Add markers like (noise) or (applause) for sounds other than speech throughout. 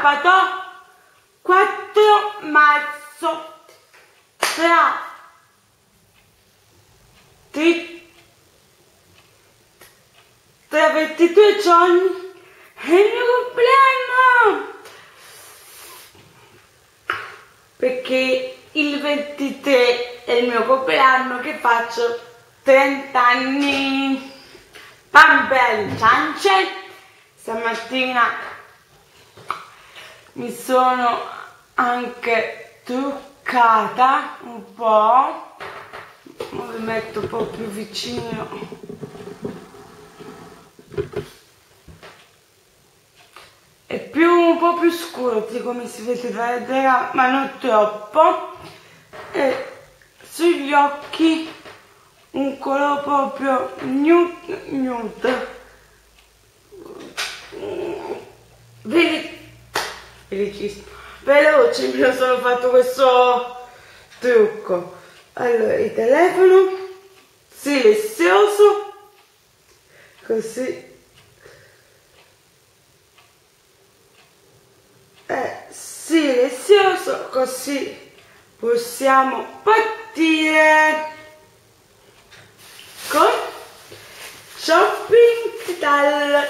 sabato 4 marzo tra tra 22 giorni è il mio compleanno! Perché il 23 è il mio compleanno che faccio 30 anni Pambel ciance stamattina mi sono anche truccata un po' lo metto un po' più vicino. È più un po' più scuro come si vede terra ma non troppo. E sugli occhi un colore proprio nude nude felicissimo veloce mi sono fatto questo trucco. Allora il telefono silenzioso così. È silenzioso così possiamo partire con shopping dal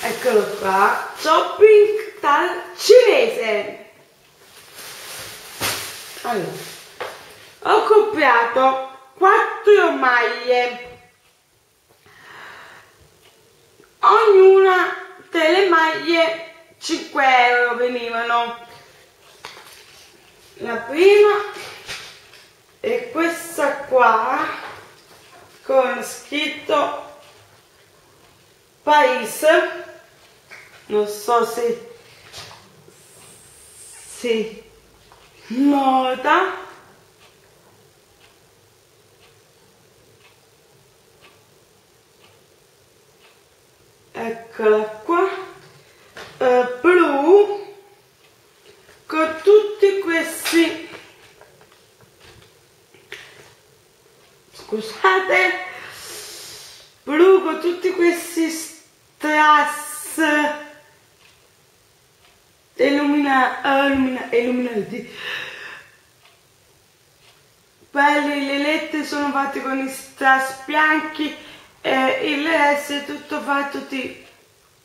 eccolo qua shopping dal cinese. Allora ho comprato quattro maglie. Ognuna delle maglie 5 euro venivano. La prima è questa qua con scritto paese non so se si nota. Eccola qua. Uh, blu. Con tutti questi. Scusate. Blu con tutti questi strass illuminati belli le lettere sono fatte con i strass bianchi e il resto è tutto fatto di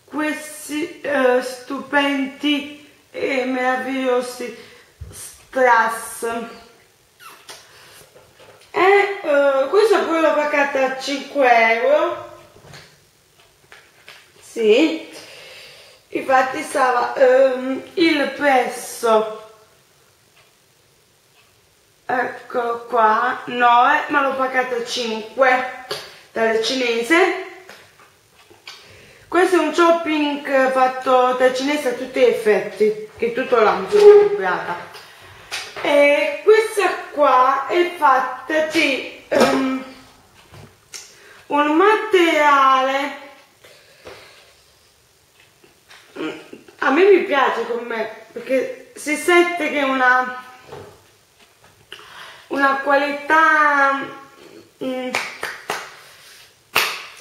questi uh, stupendi e meravigliosi strass. E uh, questo poi l'ho pagata a 5 euro. Sì infatti stava um, il prezzo ecco qua 9 ma l'ho pagata 5 dal cinese. Questo è un shopping fatto dal cinese a tutti gli effetti che tutto l'anno sono comprata. E questa qua è fatta di um, un materiale a me mi piace con me perché si sente che è una una qualità mm,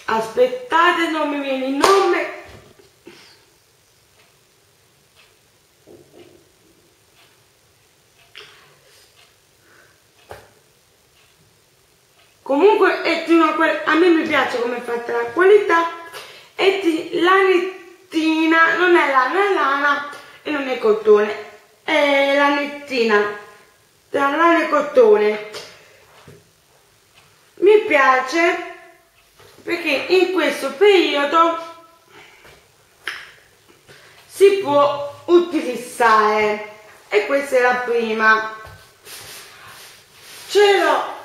aspettate non mi viene il nome. Comunque è di una a me mi piace come è fatta la qualità è di lanettina non è lana è lana e non è cotone. È lanettina tra lana e cotone. Mi piace perché in questo periodo si può utilizzare e questa è la prima. Ce l'ho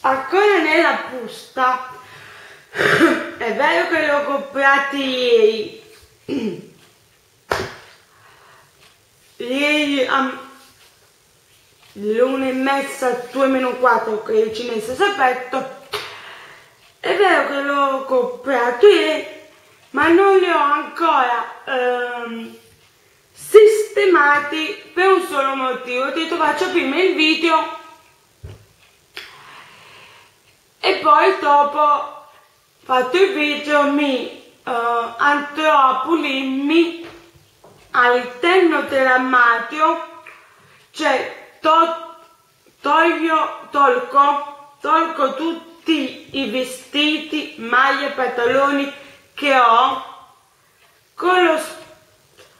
ancora nella busta (clears throat) è vero che l'ho comprati ieri ieri um, l'una e mezza due meno quattro che il cinese sapetto è vero che l'ho comprato ieri, ma non li ho ancora ehm, sistemati per un solo motivo. Ho detto faccio prima il video e poi dopo fatto il video mi uh, andrò a pulirmi all'interno dell'armadio cioè to, toglio, tolgo, tolgo tutti i vestiti, maglie, pantaloni che ho con, lo,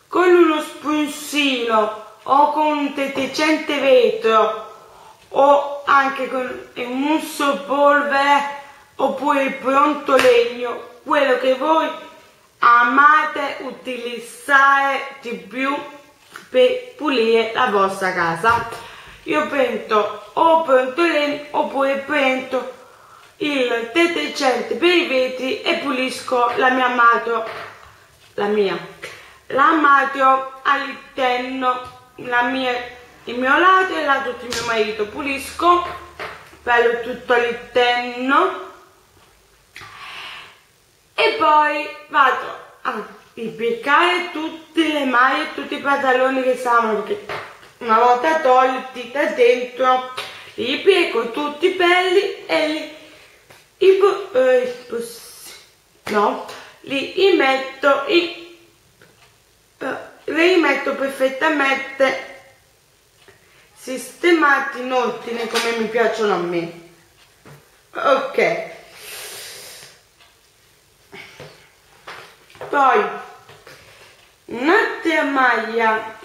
con uno spunzino o con un detergente vetro o anche con un musso polvere oppure il pronto legno, quello che voi amate utilizzare di più per pulire la vostra casa. Io prendo o pronto legno oppure prendo il detergente per i vetri e pulisco la mia armadio, la mia, l'armadio all'interno, la mia, il mio lato e il lato di mio marito, pulisco, bello tutto all'interno e poi vado a impiccare tutte le maglie e tutti i pantaloni che stavano perché una volta tolti da dentro li piego tutti belli e li i, eh, no, li metto in, eh, li metto perfettamente sistemati in ordine come mi piacciono a me. Ok poi un'altra maglia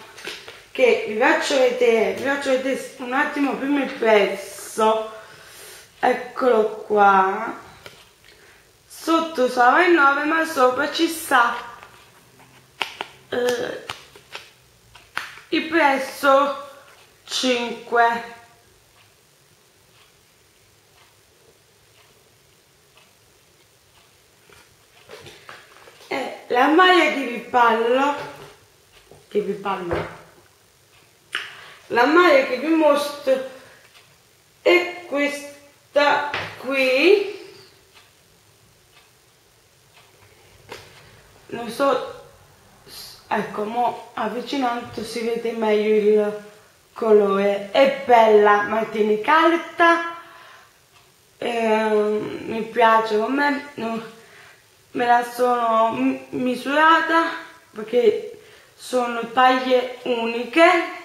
che vi faccio vedere vi faccio vedere un attimo prima il pezzo. Eccolo qua. Sotto sarà il 9 ma sopra ci sta eh, il prezzo 5 la maglia che vi parlo che vi la maglia che vi mostro è questa qui. Non so ecco mo avvicinando si vede meglio il colore. È bella ma tiene calda. Eh, mi piace come no, me la sono misurata perché sono taglie uniche.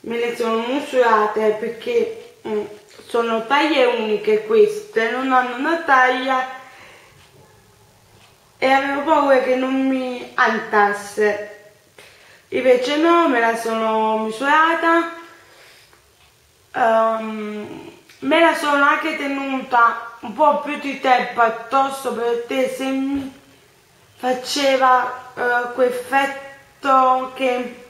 Me le sono misurate perché mm, sono taglie uniche queste non hanno una taglia. E avevo paura che non mi andasse invece no me la sono misurata. Um, me la sono anche tenuta un po' più di tempo addosso perché se mi faceva uh, quell'effetto che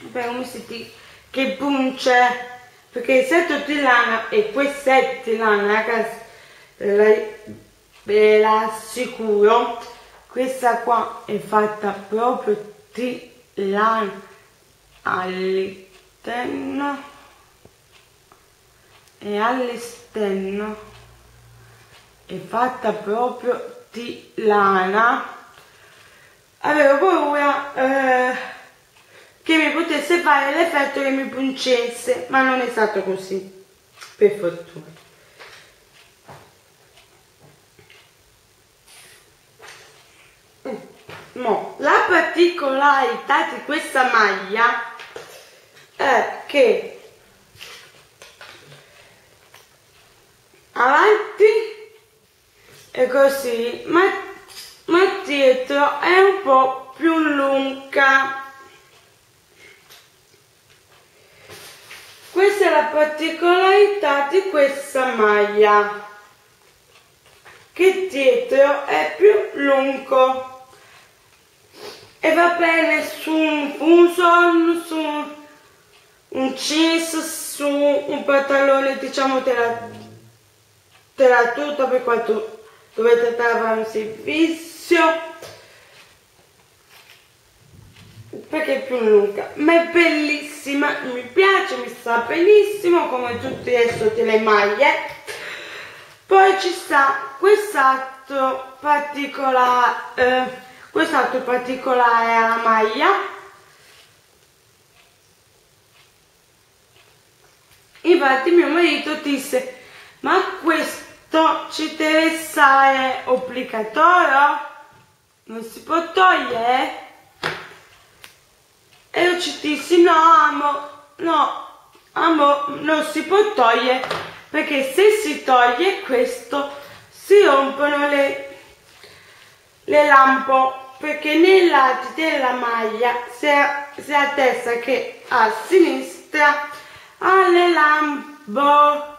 beh, come si dice che punce perché il setto di lana e quel set di lana ragazzi ve l'assicuro questa qua è fatta proprio di lana all'interno e all'esterno è fatta proprio di lana avevo paura eh, che mi potesse fare l'effetto che mi puncesse ma non è stato così per fortuna mm. Mo, la particolarità di questa maglia è che avanti e così. Ma, ma dietro è un po' più lunga. Questa è la particolarità di questa maglia. Che dietro è più lungo? E va bene su un fuso su un jeans su un pantalone diciamo della, della tuta per quanto dovete fare un servizio? Perché è più lunga ma è bellissima mi piace mi sta benissimo come tutti adesso le maglie. Poi ci sta quest'altro particolare eh, quest'altro particolare alla maglia. Infatti mio marito disse questo ci deve essere obbligatorio? non si può togliere e io ci dissi no amo no amo non si può togliere perché se si toglie questo si rompono le, le lampo perché nei lati della maglia sia, sia a destra che a sinistra ha le lampo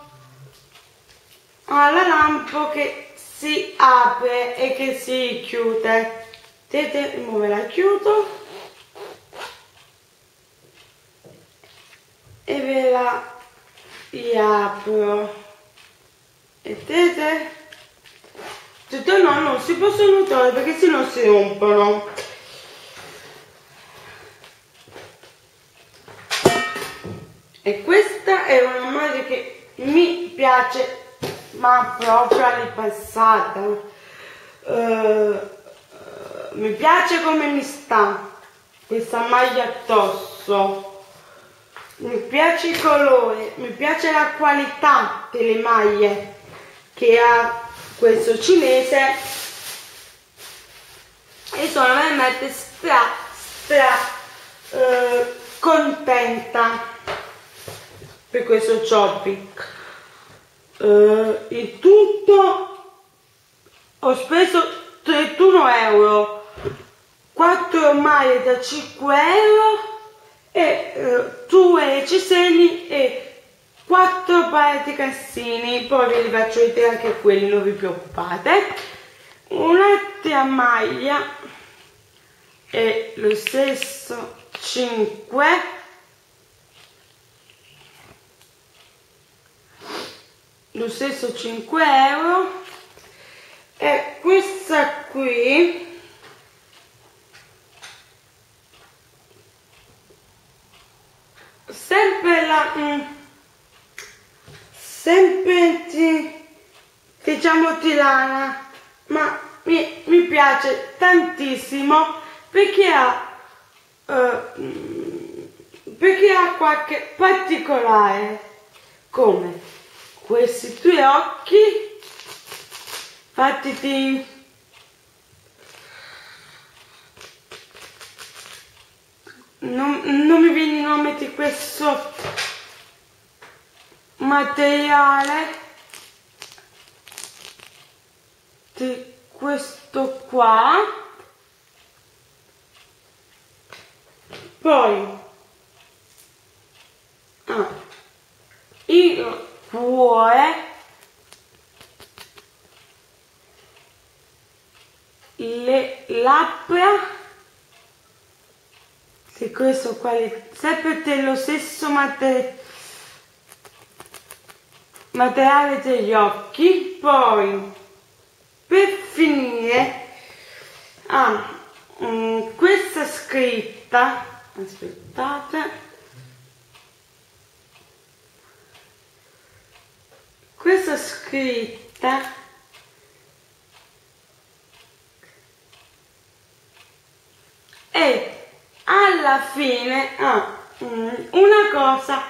ha la lampo che si apre e che si chiude. Vedete ora la chiudo e ve la riapro. Vedete? Tutto no non si possono togliere perché se no si rompono. E questa è una maglia che mi piace ma proprio all'impassata uh, uh, mi piace come mi sta questa maglia addosso. Mi piace il colore, mi piace la qualità delle maglie che ha questo cinese. E sono veramente stra stra eh, contenta per questo shopping eh, in tutto ho speso 31 euro. 4 maglie da 5 euro e eh, due ceseni e quattro paia di cassini. Poi ve li faccio vedere anche quelli non vi preoccupate. Un'altra maglia e lo stesso 5 lo stesso 5 euro. E questa qui sempre la mm, sempre di, diciamo di lana ma mi, mi piace tantissimo perché ha uh, perché ha qualche particolare. Come questi due occhi. Fatti di non, non mi viene il nome di questo materiale. Di questo qua. Poi ah, il cuore le labbra che questo qua è sempre dello stesso mater materiale degli occhi. Poi per finire ah, um, questa scritta. Aspettate. Questa scritta è alla fine ha mm, una cosa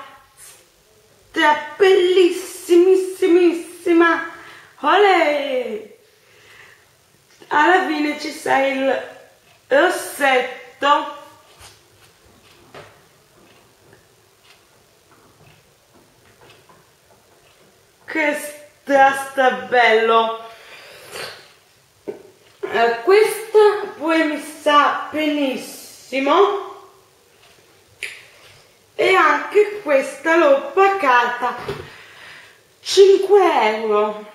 stra bellissimissimissima olè! Alla fine ci sta il rossetto. Che sta, sta bello. Eh, questa poi mi sta benissimo benissimo e anche questa l'ho pagata 5 euro.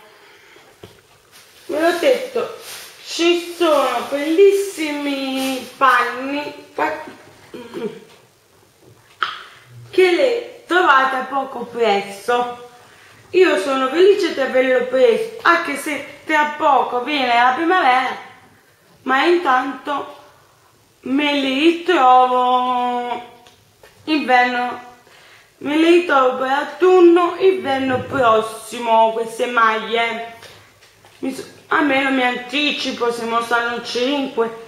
Ve l'ho detto ci sono bellissimi panni che le trovate a poco prezzo. Io sono felice di averlo preso anche se tra poco viene la primavera ma intanto me li ritrovo inverno. Me li ritrovo per autunno inverno prossimo queste maglie. Almeno mi anticipo se non stanno 5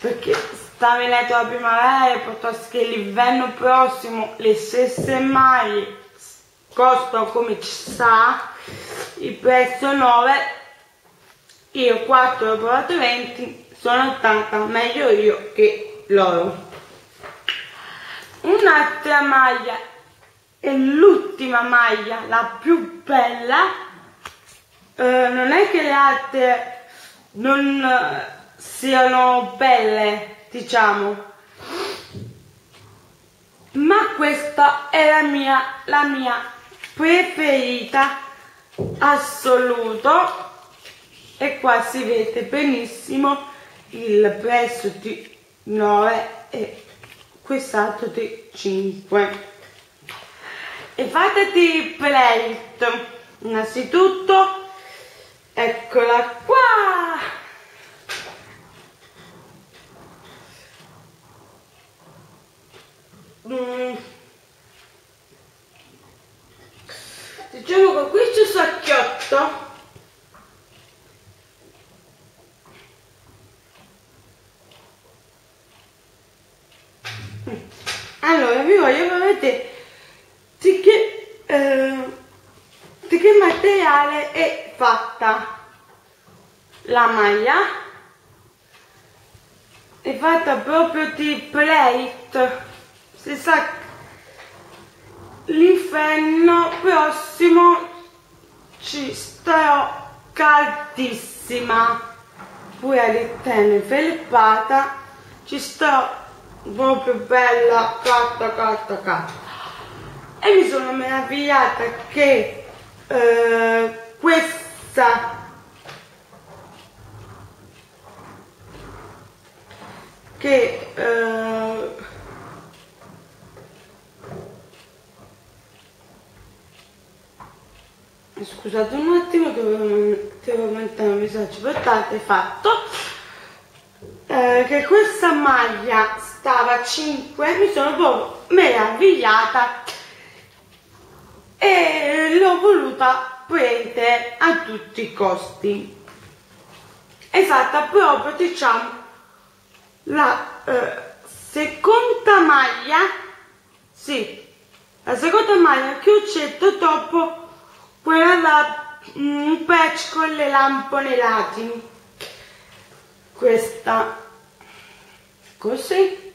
perché sta venendo la primavera piuttosto che l'inverno prossimo le stesse maglie costano come ci sta il prezzo 9 io 4 ho provato 20 sono stata meglio io che loro. Un'altra maglia e l'ultima maglia la più bella eh, non è che le altre non eh, siano belle diciamo. Ma questa è la mia la mia preferita assoluto e qua si vede benissimo il prezzo di 9 e quest'altro di 5 e fateti plate innanzitutto eccola qua. Mm. diciamo che questo sacchiotto allora vi voglio far vedere di che, eh, di che materiale è fatta la maglia. È fatta proprio di plate si sa l'inferno prossimo ci starò caldissima. Pure all'interno felpata ci sto proprio bella carta carta carta. E mi sono meravigliata che eh, questa che eh, scusate un attimo che devo mandare un messaggio importante fatto. Eh, che questa maglia stava a 5 mi sono proprio meravigliata. E l'ho voluta prendere a tutti i costi. È stata proprio diciamo la eh, seconda maglia. Sì la seconda maglia che ho scelto dopo quella da un patch con le lampone latini. Questa. Così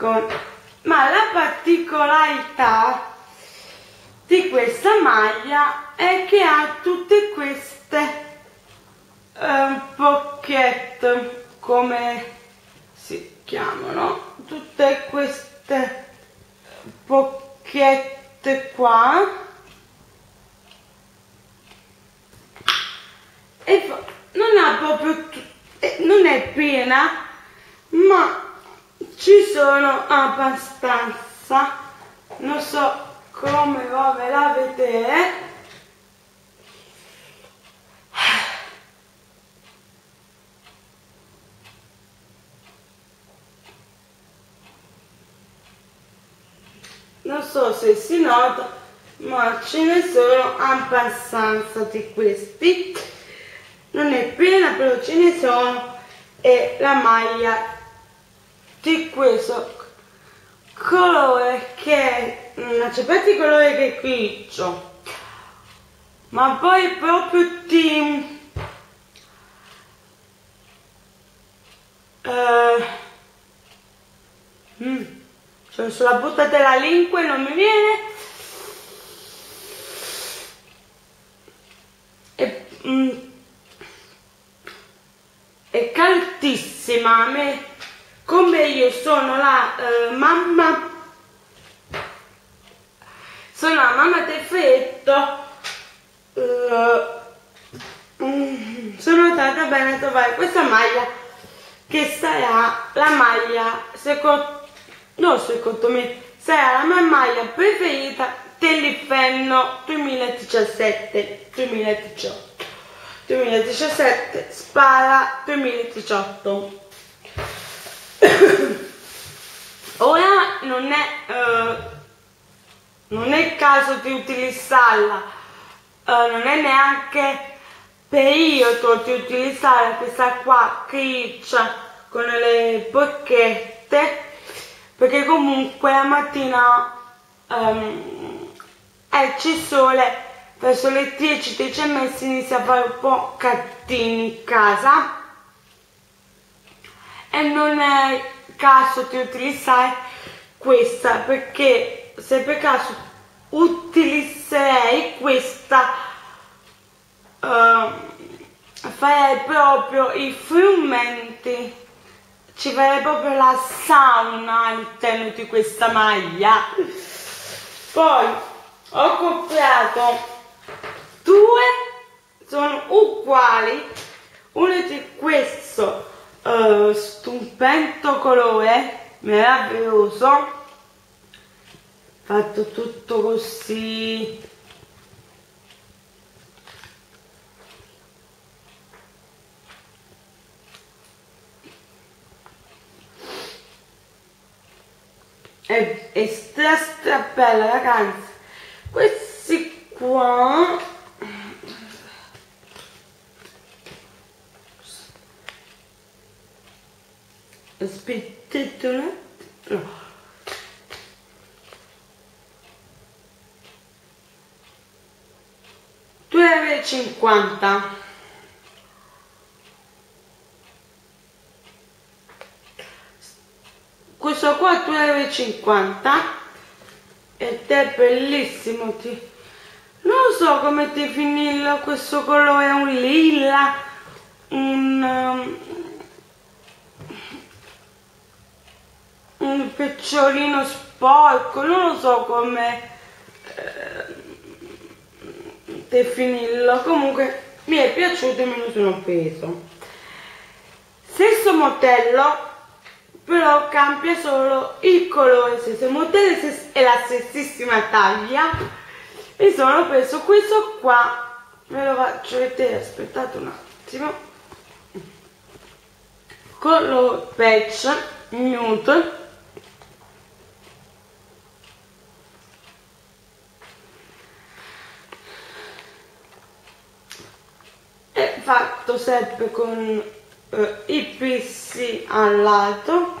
con ma la particolarità di questa maglia è che ha tutte queste eh, pocket come si chiamano? Tutte queste pochette qua. E non ha proprio eh, non è piena ma ci sono abbastanza. Non so come ve la vedere non so se si nota ma ce ne sono abbastanza di questi. Non è piena però ce ne sono. E la maglia di questo colore che non c'è il colore che è grigio ma poi proprio di uh, mm, cioè sulla butta della lingue non mi viene e, mm, è caldissima a me come io sono la uh, mamma sono la mamma del freddo uh, mm, sono stata bene a trovare questa maglia che sarà la maglia secondo no secondo me sarà la mia maglia preferita dell'inferno 2017 2018 2017 spara 2018 ora non è uh, non è il caso di utilizzarla. Uh, non è neanche periodo di utilizzare questa qua criccia con le bocchette perché comunque la mattina um, esce il sole verso le 10 10 e mezza inizia a fare un po' cattini in casa e non è caso di utilizzare questa perché se per caso utilizzerei questa uh, farei proprio i frumenti ci farei proprio la sauna all'interno di questa maglia. Poi ho comprato due sono uguali uno di questo uh, stupendo colore meraviglioso. Fatto tutto così. È, è stra stra bella ragazzi. Questi qua aspettate un attimo no. Due cinquanta questo qua 2,50 ed è bellissimo ti... non so come definirlo questo colore è un lilla un un pecciolino sporco non lo so come eh, definirlo. Comunque mi è piaciuto e me lo sono preso. Stesso modello però cambia solo il colore. Stesso modello è la stessissima taglia. E sono preso questo qua. Ve lo faccio vedere aspettate un attimo. Color patch nude è fatto sempre con eh, i pissi al lato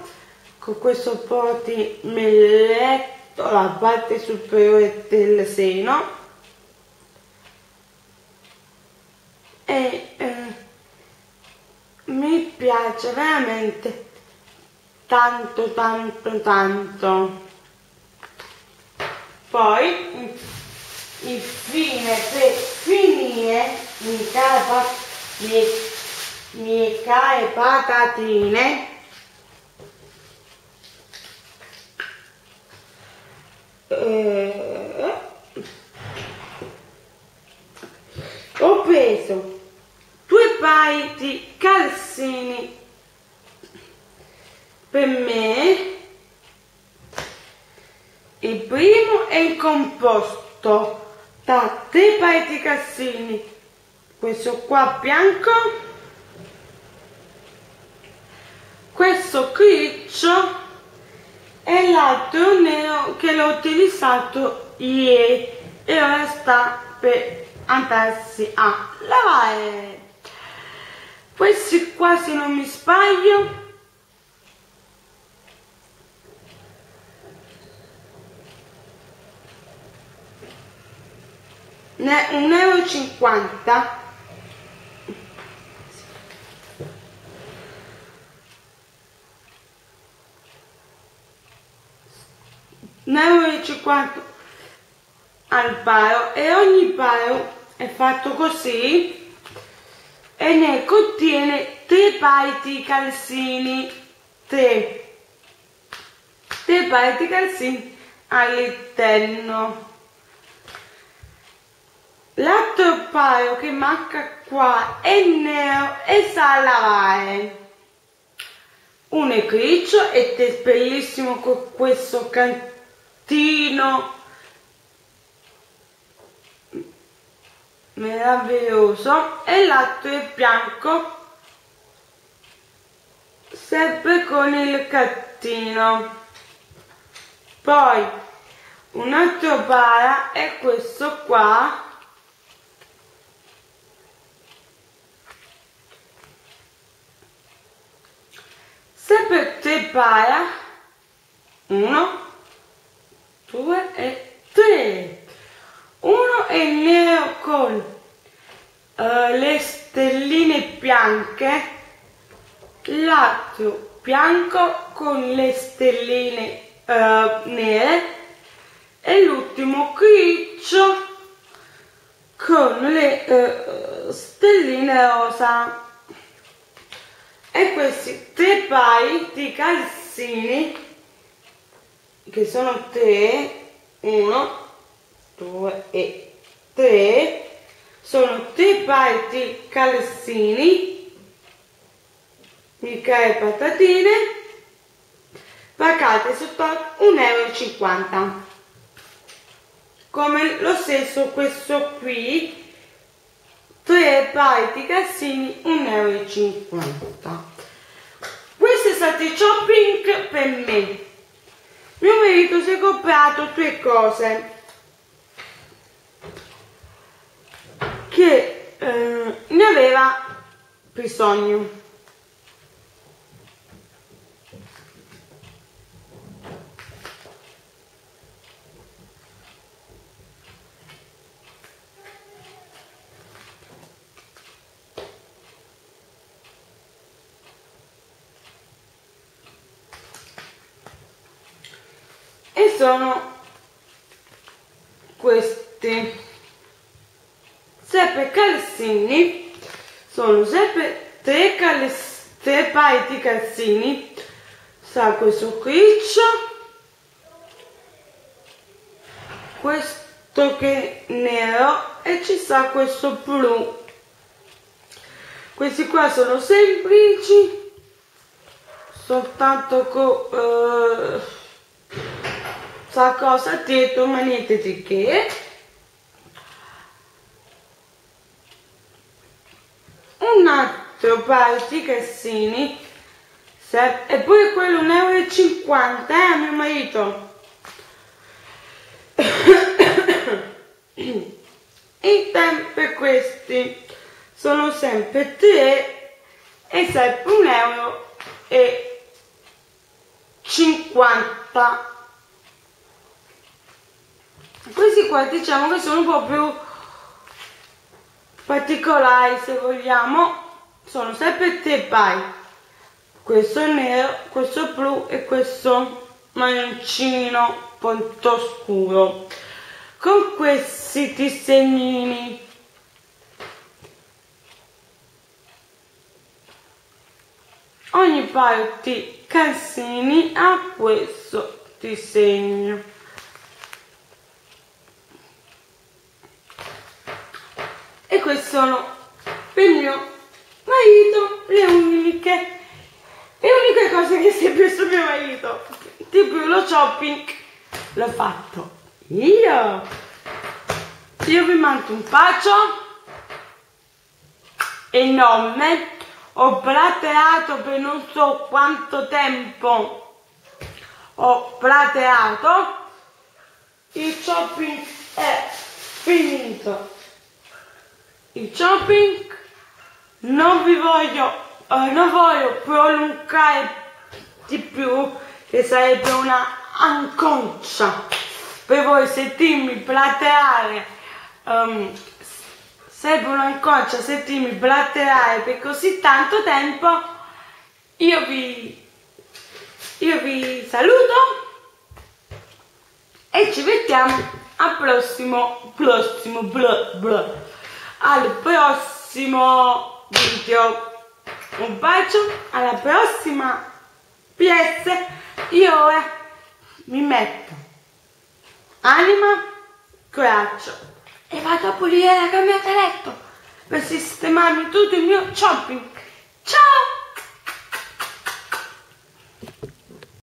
con questo po' di melletto la parte superiore del seno. E eh, mi piace veramente tanto tanto tanto. Poi infine per finire mi cava mi, mi cae patatine. Eh, ho preso due paio di calzini per me il primo è il composto da tre paio di calzini questo qua bianco questo grigio e l'altro nero che l'ho utilizzato ieri e ora sta per andarsi a lavare. Questi qua se non mi sbaglio ne 1,50 euro 9,50 al paio e ogni paio è fatto così e ne contiene tre paio di calzini 3 tre paio di calzini all'interno. L'altro paio che manca qua è nero e sa lavare uno è grigio ed è bellissimo con questo cantino mattino meraviglioso e l'altro è bianco sempre con il cattino poi un altro bara è questo qua. Sempre tre para uno 2 e 3 uno è nero con uh, le stelline bianche l'altro bianco con le stelline uh, nere e l'ultimo grigio con le uh, stelline rosa. E questi tre paio di calzini che sono tre uno due e tre sono tre paio di calzini mica e patatine pagate sotto 1,50 euro come lo stesso questo qui 3 paio di cassini 1,50 euro questo è stato il shopping per me mio marito si è comprato due cose che eh, ne aveva bisogno sono questi sempre calzini sono sempre tre, tre paio di calzini sa questo criccio? Questo che è nero e ci sta questo blu. Questi qua sono semplici soltanto con uh, sa cosa di che. Un altro paio di cassini e poi quello 1,50 euro eh mio marito. I tempi questi sono sempre 3 e sempre 1 euro e 50 questi qua diciamo che sono un po' più particolari se vogliamo. Sono sempre tre pai questo nero questo blu e questo mancino molto scuro. Con questi disegnini. Ogni paio di calzini ha questo disegno e queste sono per mio marito le uniche. Le uniche cose che si è preso mio marito. Tipo lo shopping. L'ho fatto io. Io vi mando un bacio. Enorme ho plateato per non so quanto tempo. Ho plateato il shopping è finito shopping non vi voglio eh, non voglio prolungare di più che sarebbe una anconcia per voi sentirmi plateare um, sarebbe un'anconcia sentirmi plateare per così tanto tempo. Io vi io vi saluto e ci vediamo al prossimo prossimo bla bla al prossimo video. Un bacio alla prossima. PS io ora mi metto. Anima coraggio. E vado a pulire la camera da letto per sistemarmi tutto il mio shopping. Ciao